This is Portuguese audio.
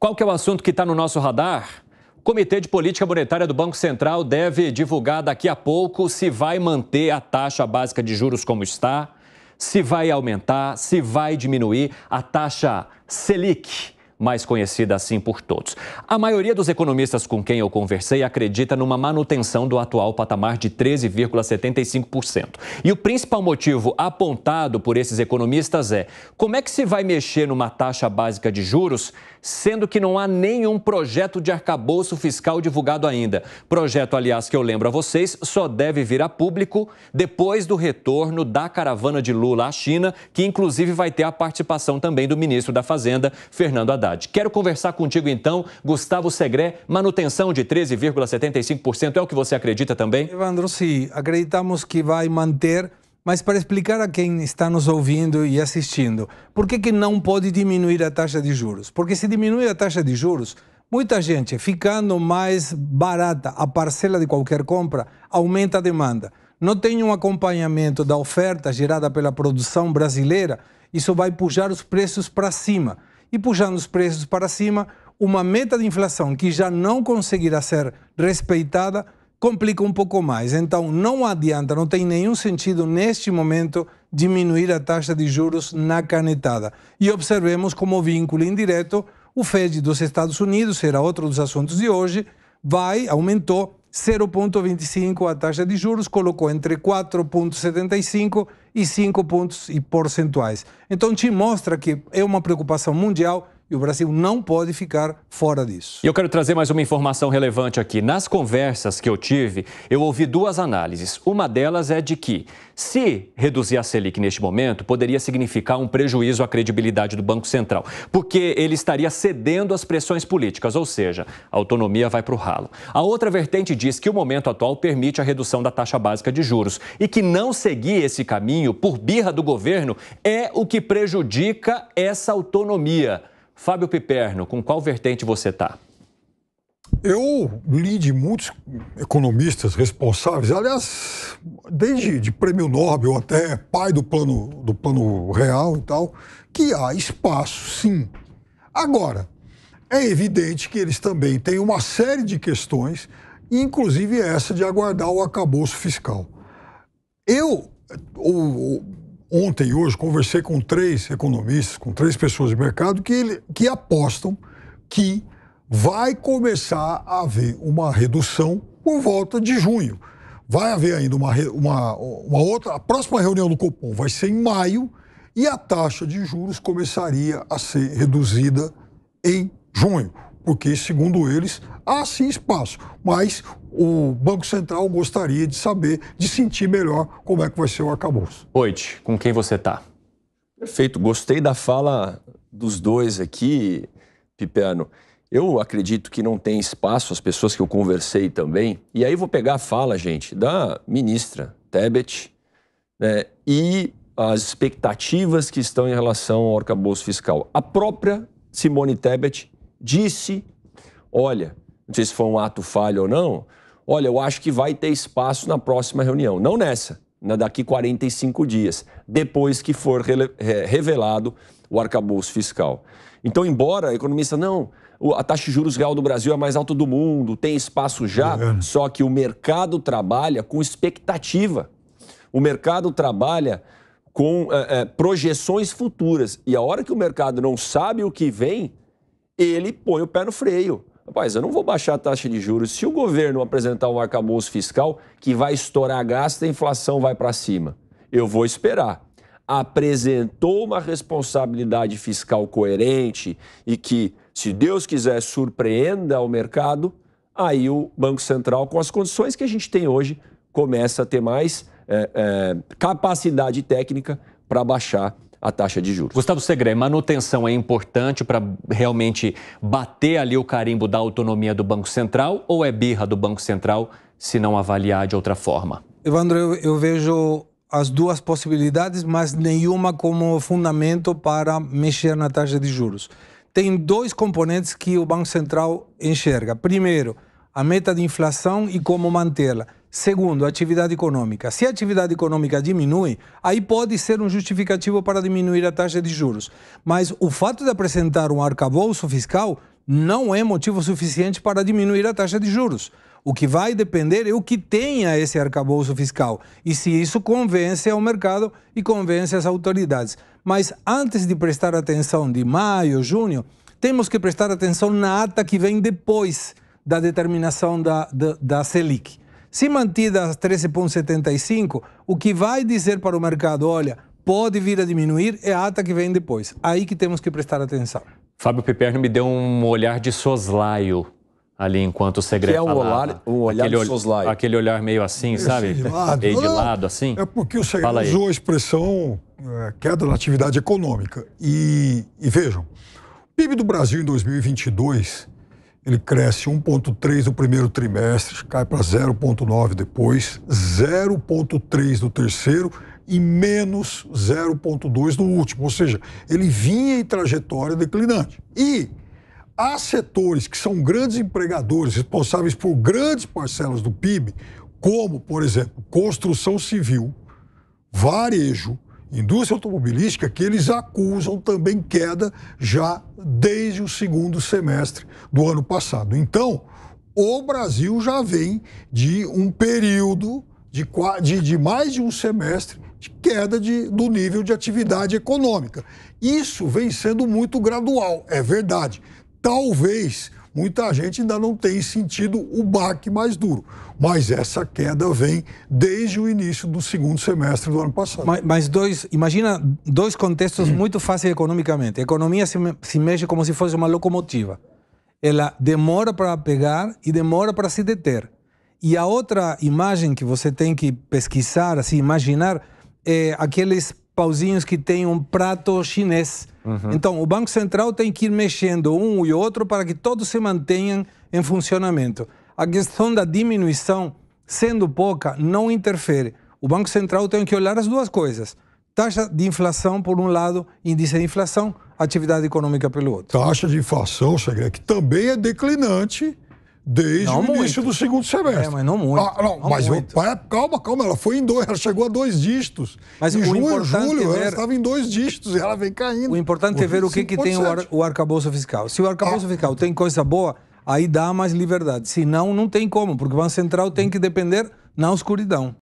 Qual que é o assunto que está no nosso radar? O Comitê de Política Monetária do Banco Central deve divulgar daqui a pouco se vai manter a taxa básica de juros como está, se vai aumentar, se vai diminuir a taxa Selic mais conhecida assim por todos. A maioria dos economistas com quem eu conversei acredita numa manutenção do atual patamar de 13,75%. E o principal motivo apontado por esses economistas é: como é que se vai mexer numa taxa básica de juros, sendo que não há nenhum projeto de arcabouço fiscal divulgado ainda? Projeto, aliás, que eu lembro a vocês, só deve vir a público depois do retorno da caravana de Lula à China, que inclusive vai ter a participação também do ministro da Fazenda, Fernando Haddad. Quero conversar contigo então, Gustavo Segré, manutenção de 13,75% é o que você acredita também? Evandro, sim, acreditamos que vai manter, mas para explicar a quem está nos ouvindo e assistindo, por que, que não pode diminuir a taxa de juros? Porque se diminui a taxa de juros, muita gente, ficando mais barata a parcela de qualquer compra, aumenta a demanda. Não tem um acompanhamento da oferta gerada pela produção brasileira, isso vai puxar os preços para cima e puxando os preços para cima, uma meta de inflação que já não conseguirá ser respeitada complica um pouco mais. Então, não adianta, não tem nenhum sentido neste momento diminuir a taxa de juros na canetada. E observemos como vínculo indireto o Fed dos Estados Unidos, era outro dos assuntos de hoje, vai, aumentou 0,25 a taxa de juros, colocou entre 4,75 e 5 pontos percentuais. Então, te mostra que é uma preocupação mundial e o Brasil não pode ficar fora disso. E eu quero trazer mais uma informação relevante aqui. Nas conversas que eu tive, eu ouvi duas análises. Uma delas é de que, se reduzir a Selic neste momento, poderia significar um prejuízo à credibilidade do Banco Central, porque ele estaria cedendo às pressões políticas, ou seja, a autonomia vai para o ralo. A outra vertente diz que o momento atual permite a redução da taxa básica de juros e que não seguir esse caminho por birra do governo é o que prejudica essa autonomia. Fábio Piperno, com qual vertente você está? Eu li de muitos economistas responsáveis, aliás, desde de prêmio Nobel até pai do plano, do plano real e tal, que há espaço, sim. Agora, é evidente que eles também têm uma série de questões, inclusive essa de aguardar o acabouço fiscal. Eu, o, ontem e hoje conversei com três economistas, com três pessoas de mercado que, ele, que apostam que vai começar a haver uma redução por volta de junho. Vai haver ainda uma, uma, uma outra. A próxima reunião do Copom vai ser em maio e a taxa de juros começaria a ser reduzida em junho porque, segundo eles, há sim espaço. Mas o Banco Central gostaria de saber, de sentir melhor como é que vai ser o arcabouço. Oite, com quem você está? Perfeito, gostei da fala dos dois aqui, Piperno. Eu acredito que não tem espaço, as pessoas que eu conversei também. E aí vou pegar a fala, gente, da ministra Tebet né, e as expectativas que estão em relação ao arcabouço fiscal. A própria Simone Tebet disse: olha, não sei se foi um ato falho ou não, olha, eu acho que vai ter espaço na próxima reunião. Não nessa, na daqui 45 dias, depois que for revelado o arcabouço fiscal. Então, embora a economista, não, a taxa de juros real do Brasil é a mais alta do mundo, tem espaço já, é. só que o mercado trabalha com expectativa. O mercado trabalha com é, é, projeções futuras. E a hora que o mercado não sabe o que vem, ele põe o pé no freio. Rapaz, eu não vou baixar a taxa de juros. Se o governo apresentar um arcabouço fiscal que vai estourar gasto, a inflação vai para cima. Eu vou esperar. Apresentou uma responsabilidade fiscal coerente e que, se Deus quiser, surpreenda o mercado, aí o Banco Central, com as condições que a gente tem hoje, começa a ter mais é, é, capacidade técnica para baixar a taxa de juros. Gustavo Segre, manutenção é importante para realmente bater ali o carimbo da autonomia do Banco Central ou é birra do Banco Central se não avaliar de outra forma? Evandro, eu, eu vejo as duas possibilidades, mas nenhuma como fundamento para mexer na taxa de juros. Tem dois componentes que o Banco Central enxerga. Primeiro, a meta de inflação e como mantê-la. Segundo, a atividade econômica. Se a atividade econômica diminui, aí pode ser um justificativo para diminuir a taxa de juros. Mas o fato de apresentar um arcabouço fiscal não é motivo suficiente para diminuir a taxa de juros. O que vai depender é o que tenha esse arcabouço fiscal e se isso convence ao mercado e convence as autoridades. Mas antes de prestar atenção de maio, junho, temos que prestar atenção na ata que vem depois da determinação da, da, da Selic. Se mantida a 13,75, o que vai dizer para o mercado, olha, pode vir a diminuir, é a ata que vem depois. Aí que temos que prestar atenção. Fábio Piperno me deu um olhar de soslaio ali enquanto o segredo que é um olhar, um olhar aquele, de soslaio. Aquele olhar meio assim, sabe? De lado. Meio de lado, assim. É porque o segredo Fala aí. usou a expressão é, queda na atividade econômica. E, e vejam, o PIB do Brasil em 2022, ele cresce 1,3 no primeiro trimestre, cai para 0,9 depois, 0,3 no terceiro e menos 0,2 no último. Ou seja, ele vinha em trajetória declinante. E há setores que são grandes empregadores, responsáveis por grandes parcelas do PIB, como, por exemplo, construção civil, varejo, indústria automobilística, que eles acusam também queda já desde o segundo semestre do ano passado. Então, o Brasil já vem de um período de, de, de mais de um semestre de queda de, do nível de atividade econômica. Isso vem sendo muito gradual, é verdade. Talvez muita gente ainda não tenha sentido o baque mais duro, mas essa queda vem desde o início do segundo semestre do ano passado. Mas, mas dois, imagina dois contextos muito fáceis economicamente. A economia se, se mexe como se fosse uma locomotiva. Ela demora para pegar e demora para se deter. E a outra imagem que você tem que pesquisar, assim, imaginar, é aqueles pauzinhos que tem um prato chinês. Então, o Banco Central tem que ir mexendo um e outro para que todos se mantenham em funcionamento. A questão da diminuição, sendo pouca, não interfere. O Banco Central tem que olhar as duas coisas. Taxa de inflação, por um lado, índice de inflação, atividade econômica pelo outro. Taxa de inflação, Segre, que também é declinante desde Não o início muito. do segundo semestre. É, mas não muito. Ah, não, Não mas eu- muito. pa- calma, calma, ela foi em dois, ela chegou a dois dígitos. Mas em o junho, julho, é ela ver- estava em dois dígitos e ela vem caindo. O importante é ver o que, que tem o, ar, 25,7. o arcabouço fiscal. Se o arcabouço fiscal tem coisa boa, aí dá mais liberdade. Se não, não tem como, porque o Banco Central tem que depender na escuridão.